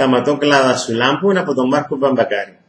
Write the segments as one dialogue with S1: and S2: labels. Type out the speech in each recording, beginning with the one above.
S1: Σταματώ σου λάμπουν από τον Μάρκο Μπαμπακάρη.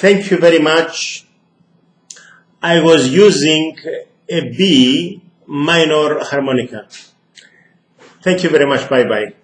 S1: Thank you very much. I was using a B minor harmonica. Thank you very much. Bye bye.